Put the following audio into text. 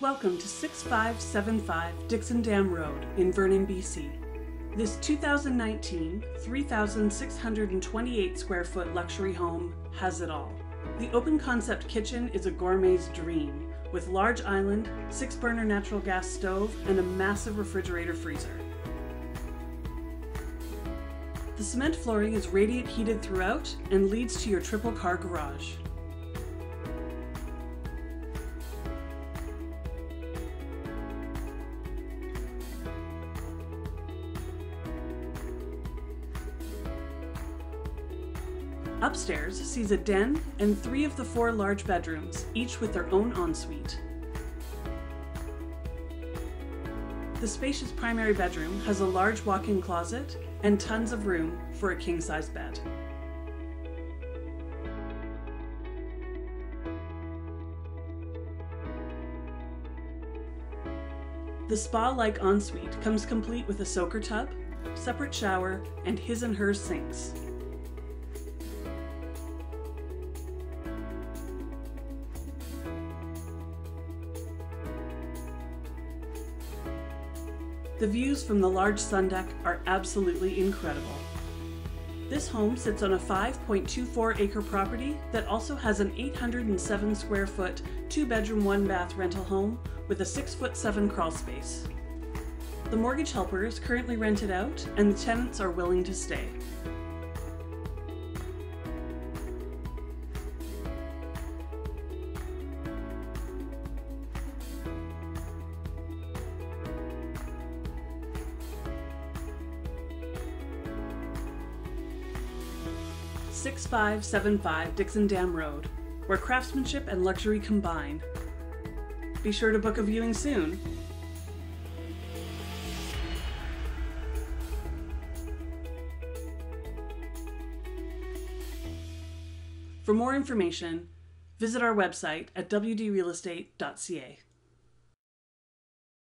welcome to 6575 Dixon Dam Road in Vernon, BC. This 2019 3,628 square foot luxury home has it all. The open concept kitchen is a gourmet's dream with large island, six burner natural gas stove, and a massive refrigerator freezer. The cement flooring is radiant heated throughout and leads to your triple car garage. Upstairs sees a den and three of the four large bedrooms, each with their own ensuite. The spacious primary bedroom has a large walk in closet and tons of room for a king size bed. The spa like ensuite comes complete with a soaker tub, separate shower, and his and hers sinks. The views from the large sun deck are absolutely incredible. This home sits on a 5.24 acre property that also has an 807 square foot, two bedroom, one bath rental home with a 6 foot 7 crawl space. The mortgage helper is currently rented out and the tenants are willing to stay. Six five seven five Dixon Dam Road, where craftsmanship and luxury combine. Be sure to book a viewing soon. For more information, visit our website at wdrealestate.ca.